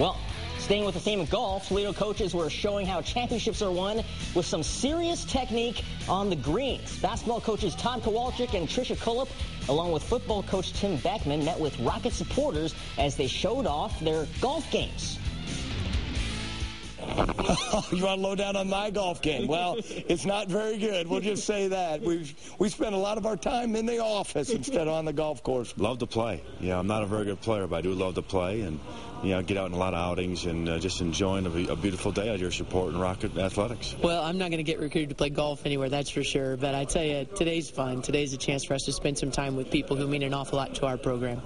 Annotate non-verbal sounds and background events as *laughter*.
Well, Staying with the theme of golf, Toledo coaches were showing how championships are won with some serious technique on the greens. Basketball coaches Tod Kowalczyk and Tricia Cullop, along with football coach Tim Beckman, met with Rocket supporters as they showed off their golf games. *laughs* you want to low down on my golf game? Well, it's not very good. We'll just say that. we we spend a lot of our time in the office instead of on the golf course. Love to play. Yeah, I'm not a very good player, but I do love to play and you know get out in a lot of outings and uh, just enjoying a, a, beautiful day out here supporting Rocket Athletics. Well, I'm not going to get recruited to play golf anywhere, that's for sure. But I tell you, today's fun. Today's a chance for us to spend some time with people who mean an awful lot to our program.